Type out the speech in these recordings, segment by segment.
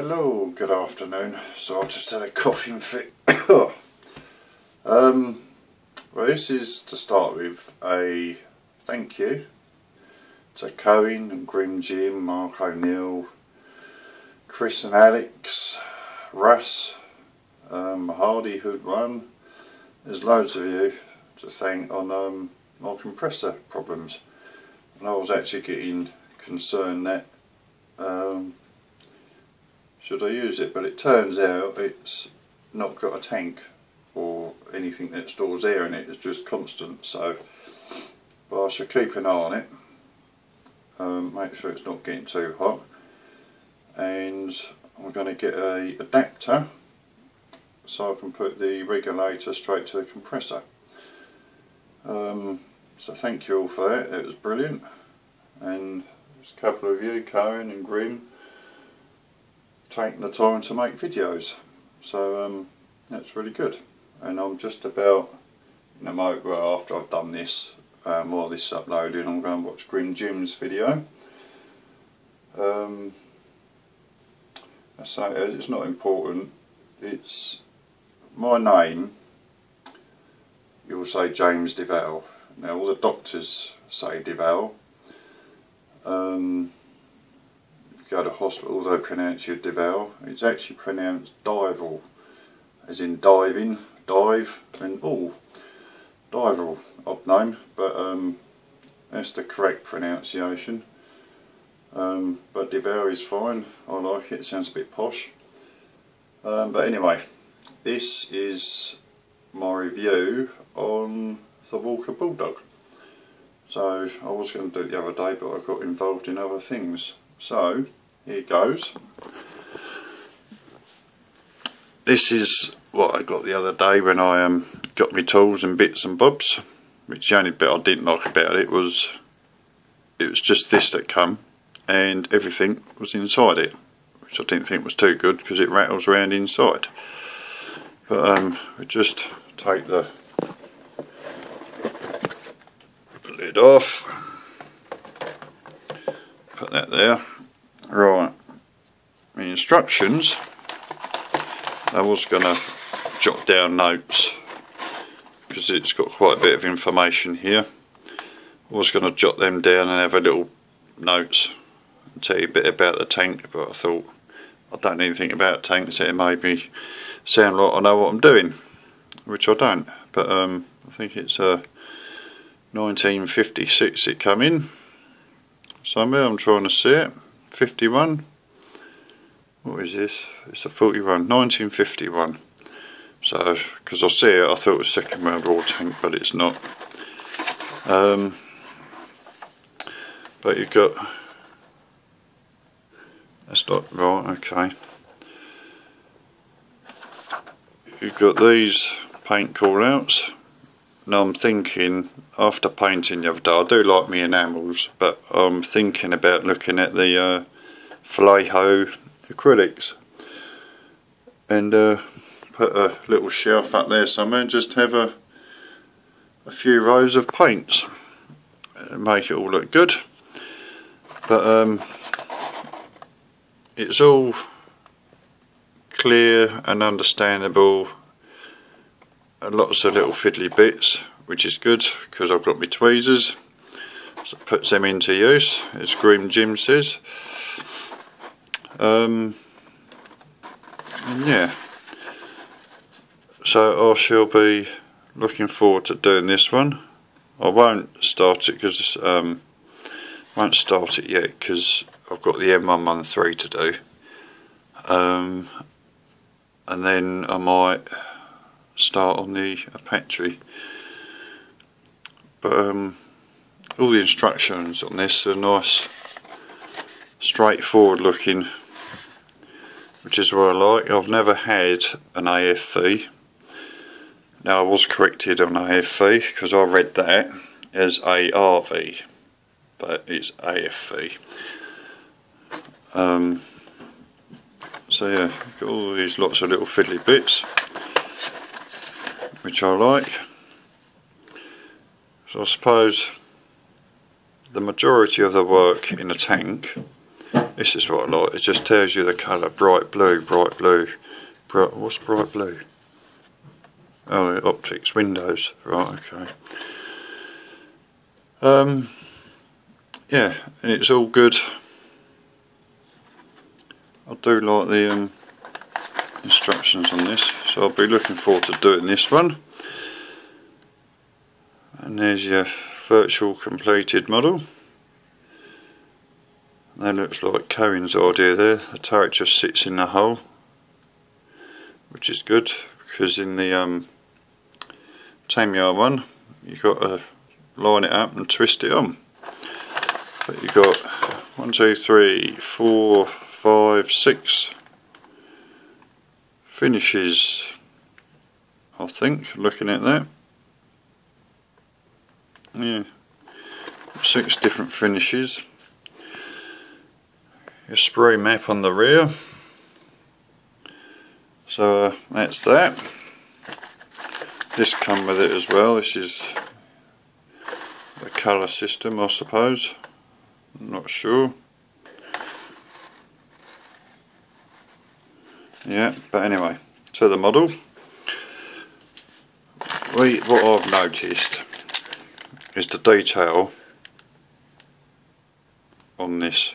Hello, good afternoon. So I've just had a coughing fit. um, well, this is to start with a thank you to Cohen and Grim Jim, Mark O'Neill, Chris and Alex, Russ, um, Hardy Hood One. There's loads of you to thank on um, my compressor problems. And I was actually getting concerned that um, should I use it? But it turns out it's not got a tank or anything that stores air in it. It's just constant. So but I should keep an eye on it. Um, make sure it's not getting too hot. And I'm going to get a adapter so I can put the regulator straight to the compressor. Um, so thank you all for that, it was brilliant. And there's a couple of you, Cohen and Grim taking the time to make videos. So um, that's really good. And I'm just about in a moment well, after I've done this um, while this is uploading I'm going to watch Grim Jim's video. Um, I say it's not important. It's my name you'll say James Deval now all the doctors say Deval um, go to hospital they pronounce you Deval. It's actually pronounced Dival, as in diving, dive and all. Dival, odd name, but um, that's the correct pronunciation. Um, but Deval is fine, I like it, it sounds a bit posh. Um, but anyway, this is my review on the Walker Bulldog. So I was going to do it the other day but I got involved in other things. So here goes. This is what I got the other day when I um, got my tools and bits and bobs. Which the only bit I didn't like about it was it was just this that come and everything was inside it. Which I didn't think was too good because it rattles around inside. But um, we just take the lid off. Put that there. Right, the instructions, I was going to jot down notes because it's got quite a bit of information here. I was going to jot them down and have a little notes and tell you a bit about the tank, but I thought I don't know anything about tanks, it made me sound like I know what I'm doing, which I don't, but um, I think it's a uh, 1956 it come in somewhere, I'm trying to see it. 51 what is this? It's a 41 1951 so because I see it I thought it was second world war tank but it's not. Um, but you've got that's not right okay. You've got these paint call outs now I'm thinking after painting the other day, I do like my enamels, but I'm thinking about looking at the uh, Vallejo acrylics and uh, put a little shelf up there somewhere and just have a, a few rows of paints. Make it all look good. But um, it's all clear and understandable and lots of little fiddly bits which is good because I've got my tweezers. So puts them into use as Grim Jim says. Um, yeah. So I shall be looking forward to doing this one. I won't start it because um, won't start it yet because I've got the M113 to do. Um, and then I might start on the Apache. But um, all the instructions on this are nice straightforward looking which is what I like. I've never had an AFV now I was corrected on AFV because I read that as ARV but it's AFV um, so yeah, got all these lots of little fiddly bits which I like so I suppose the majority of the work in a tank This is what I like. It just tells you the colour. Bright blue, bright blue. Bright, what's bright blue? Oh, optics, windows. Right, okay. Um, yeah, and it's all good. I do like the um, instructions on this, so I'll be looking forward to doing this one. And there's your virtual completed model. That looks like Cohen's idea there. The turret just sits in the hole, which is good because in the um, Tamiya one, you've got to line it up and twist it on. But you've got one, two, three, four, five, six finishes. I think, looking at that. Yeah, six different finishes. A spray map on the rear. So uh, that's that. This come with it as well. This is the colour system I suppose. I'm not sure yeah but anyway to the model. We, what I've noticed is the detail on this.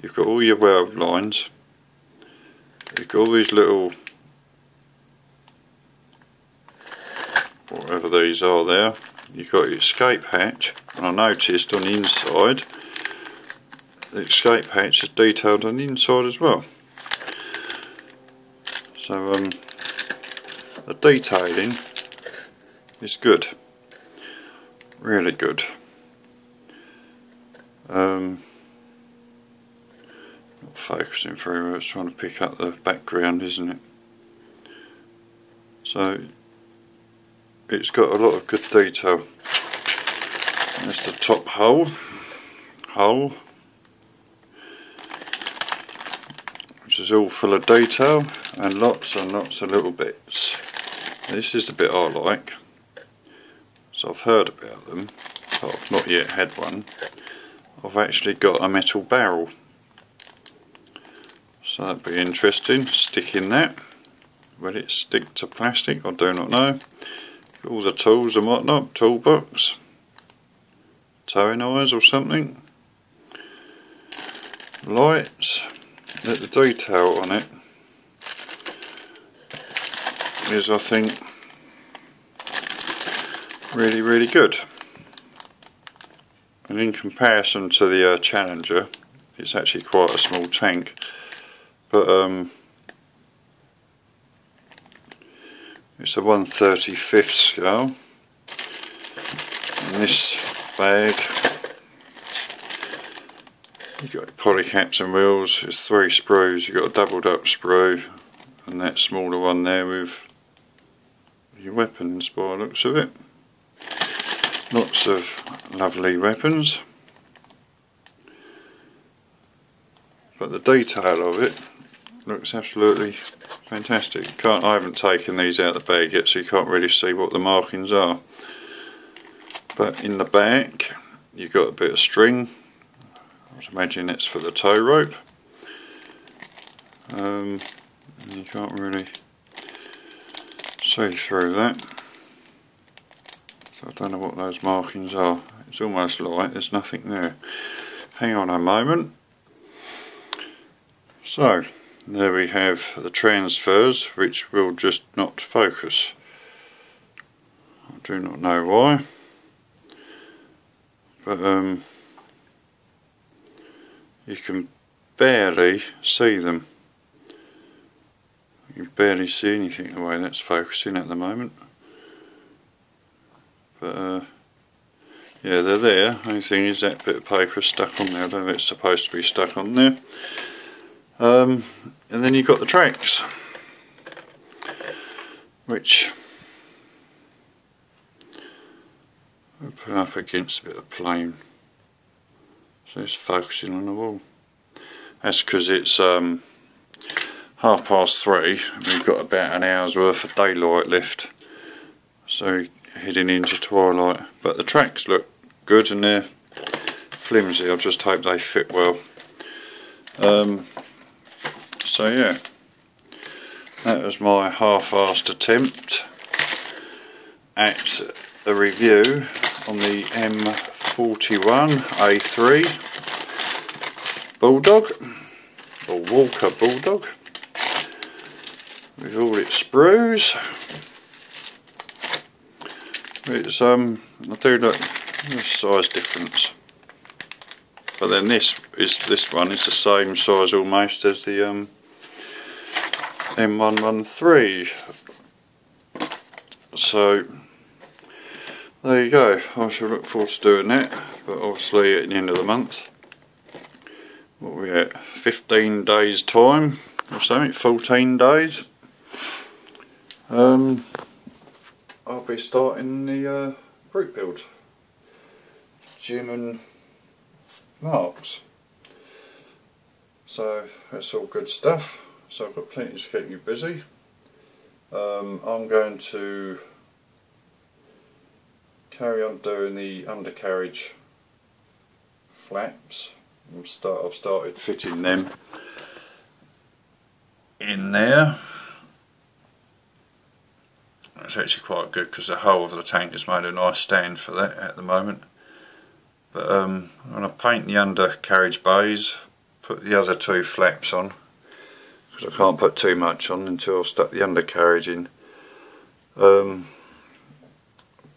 You've got all your weld lines. You've got all these little whatever these are there. You've got your escape hatch and I noticed on the inside the escape hatch is detailed on the inside as well so um, the detailing is good. Really good. Um, not focusing very well, it's trying to pick up the background isn't it? So it's got a lot of good detail. There's the top hull hull is all full of detail and lots and lots of little bits this is the bit I like so I've heard about them but I've not yet had one I've actually got a metal barrel so that'd be interesting, sticking that. Will it stick to plastic? I do not know. All the tools and whatnot, toolbox, towing eyes or something. Lights, let the detail on it is I think really really good. And in comparison to the uh, Challenger it's actually quite a small tank. But um, it's a 135th scale. In this bag you've got polycaps and wheels, there's three sprues, you've got a doubled up sprue and that smaller one there with your weapons by looks of it lots of lovely weapons but the detail of it looks absolutely fantastic. Can't I haven't taken these out of the bag yet, so you can't really see what the markings are. But in the back, you've got a bit of string. I was imagining it's for the tow rope. Um, you can't really see through that. So I don't know what those markings are. It's almost like there's nothing there. Hang on a moment. So, there we have the transfers which will just not focus. I do not know why. But um, you can barely see them. You can barely see anything the way that's focusing at the moment. But uh, yeah, they're there. Only thing is that bit of paper stuck on there. I don't know if it's supposed to be stuck on there. Um, and then you've got the tracks, which put up against a bit of plane. So it's focusing on the wall. That's because it's um, half past three. We've got about an hour's worth of daylight left. So heading into twilight. But the tracks look good and they're flimsy. I just hope they fit well. Um, so yeah, that was my half-assed attempt at a review on the M41 A3 Bulldog or Walker Bulldog with all its sprues. It's um I do look the size difference. But then this is this one is the same size almost as the um M113. So there you go. I shall look forward to doing that. But obviously at the end of the month. What we at? 15 days time or something, 14 days. Um, I'll be starting the uh, group build. Jim and Marks. So that's all good stuff. So I've got plenty to keep you busy. Um, I'm going to carry on doing the undercarriage flaps. Start, I've started fitting them in there. It's actually quite good because the whole of the tank has made a nice stand for that at the moment. But um, I'm going to paint the undercarriage bays, put the other two flaps on because I can't put too much on until I've stuck the undercarriage in. Um,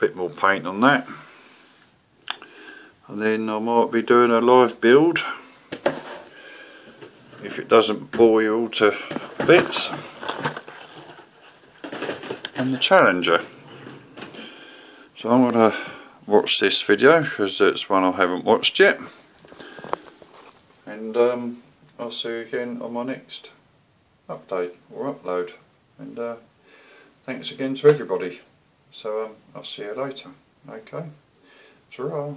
bit more paint on that. And then I might be doing a live build if it doesn't bore you all to bits and the Challenger. So I'm going to watch this video because it's one I haven't watched yet and um, I'll see you again on my next update or upload and uh, thanks again to everybody so um, I'll see you later. Okay. Ta